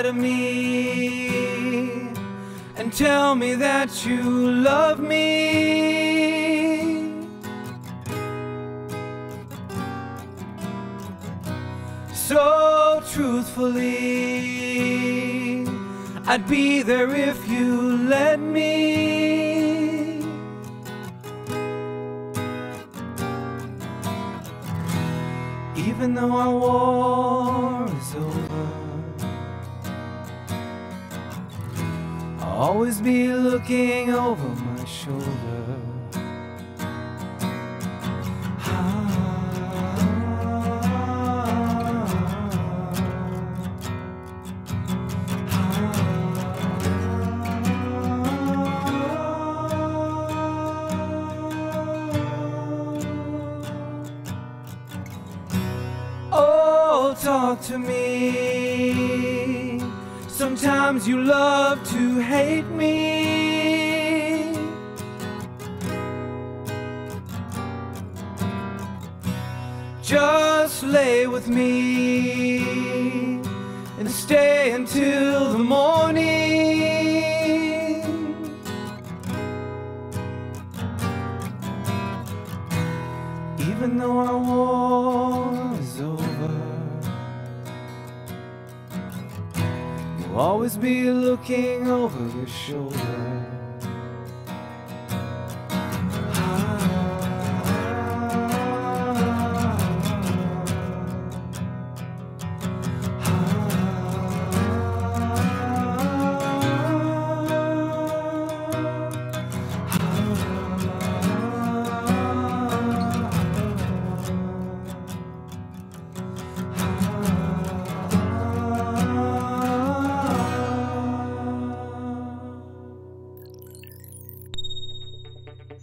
lie to me and tell me that you love me. So truthfully, I'd be there if you let me. Even though our war is over, always be looking over my shoulder. Ah. Ah. Ah. Oh, talk to me. Sometimes you love to hate me. Just lay with me and stay until the morning. Even though our war is over, always be looking over your shoulder.